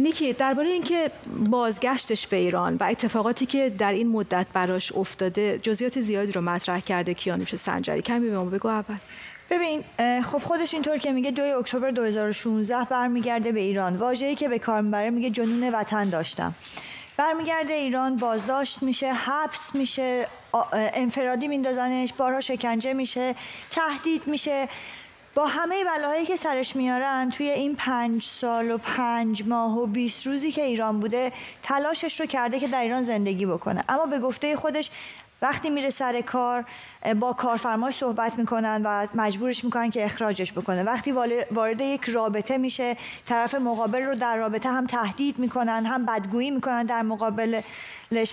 نیکی درباره اینکه بازگشتش به ایران و اتفاقاتی که در این مدت براش افتاده جزئیات زیادی رو مطرح کرده کیانوش سنجری. کمی به ما بگو اول. ببین خب خودش اینطور که میگه 2 اکتبر 2016 برمیگرده به ایران. واژه‌ای که به کار می‌بره میگه جنون وطن داشتم. برمیگرده ایران بازداشت میشه حبس میشه انفرادی میندازنش بارها شکنجه میشه تهدید میشه. با همه بلاهایی که سرش میارن توی این پنج سال و پنج ماه و بیست روزی که ایران بوده تلاشش رو کرده که در ایران زندگی بکنه. اما به گفته خودش وقتی میره سر کار با کارفرمای صحبت می‌کنن و مجبورش می‌کنن که اخراجش بکنه. وقتی وارد یک رابطه میشه طرف مقابل رو در رابطه هم تهدید می‌کنن هم بدگویی می‌کنن در مقابلش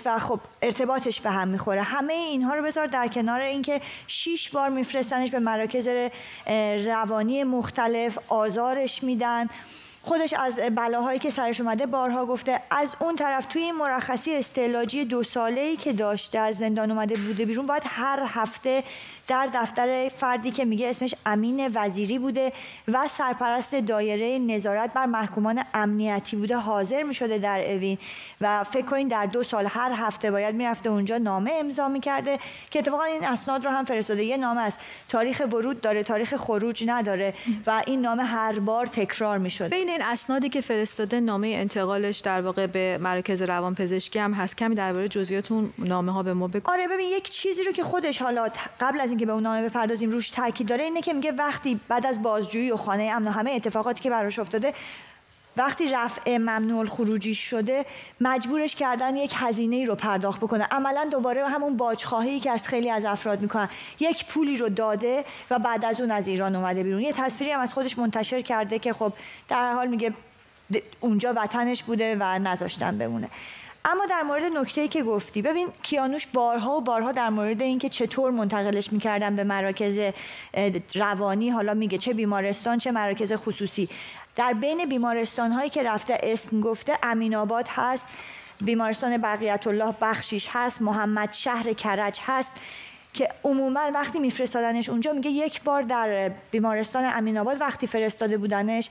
و خب ارتباطش به هم می‌خوره. همه اینها رو بذار در کنار اینکه شیش بار میفرستنش به مراکز روانی مختلف آزارش میدن. خودش از بلاهایی که سرش اومده بارها گفته از اون طرف توی این مرخصی استعلاجی دو ساله ای که داشته از زندان اومده بوده بیرون باید هر هفته در دفتر فردی که میگه اسمش امین وزیری بوده و سرپرست دایره نظارت بر محکومان امنیتی بوده حاضر می‌شده در اوین. و فکر کنین در دو سال هر هفته باید می‌رفته اونجا نامه امضا می‌کرده که اتفاقا این اسناد رو هم فرستاده. یه نامه است. تاریخ ورود داره تاریخ خروج نداره. و این نامه هر بار تکرار می‌شد. این اسنادی که فرستاده نامه انتقالش در واقع به مراکز روانپزشکی هم هست. کمی درباره جزئیات اون نامه ها به ما بگو. آره ببین یک چیزی رو که خودش حالا قبل از اینکه به اون نامه بپردازیم روش تاکید داره اینه که میگه وقتی بعد از بازجویی و خانه امن همه اتفاقاتی که براش افتاده وقتی رفع ممنوع خروجی شده مجبورش کردن یک هزینه ای رو پرداخت بکنه. عملا دوباره همون باجخواهی که از خیلی از افراد می‌کنن. یک پولی رو داده و بعد از اون از ایران اومده بیرون. یه تصویری هم از خودش منتشر کرده که خب در حال میگه اونجا وطنش بوده و نذاشتن بمونه. اما در مورد نکته که گفتی ببین کیانوش بارها و بارها در مورد اینکه چطور منتقلش می‌کردن به مراکز روانی حالا میگه چه بیمارستان چه مراکز خصوصی. در بین بیمارستان هایی که رفته اسم گفته امین آباد هست بیمارستان بقیت الله بخشیش هست محمد شهر کرج هست که عموما وقتی میفرستادنش اونجا میگه یک بار در بیمارستان امین آباد وقتی فرستاده بودنش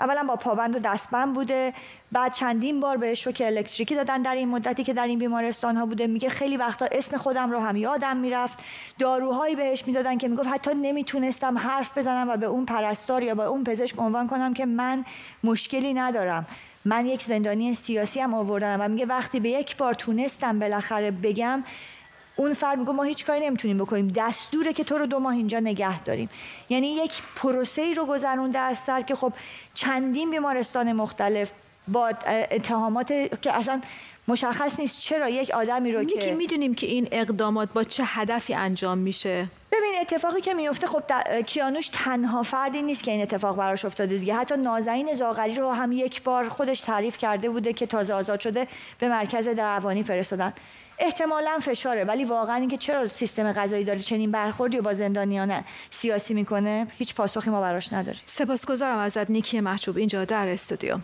اولا با پابند و دستبند بوده بعد چندین بار به شوک الکتریکی دادن در این مدتی که در این بیمارستان ها بوده. میگه خیلی وقتا اسم خودم رو هم یادم می‌رفت. داروهایی بهش می‌دادن که می‌گفت حتی نمی‌تونستم حرف بزنم و به اون پرستار یا به اون پزشک عنوان کنم که من مشکلی ندارم. من یک زندانی سیاسی هم آوردم و میگه وقتی به یک بار تونستم بالاخره بگم اون فرد میگه ما هیچ کاری نمی‌تونیم بکنیم. دستوره که تو رو دو ماه اینجا نگه داریم. یعنی یک پروسه ای رو گذرونده از سر که خب چندین بیمارستان مختلف با اتهامات که اصلا مشخص نیست چرا یک آدمی رو که می‌دونیم که این اقدامات با چه هدفی انجام میشه. اتفاقی که میفته خب کیانوش تنها فردی نیست که این اتفاق براش افتاده دیگه. حتی نازنین زاغری رو هم یک بار خودش تعریف کرده بوده که تازه آزاد شده به مرکز روانی فرستادن. احتمالا فشاره ولی واقعا اینکه چرا سیستم غذایی داره چنین برخوردی و با زندانیان سیاسی می‌کنه هیچ پاسخی ما براش نداره سپاسگزارم ازت نیکی محجوب اینجا در استودیو.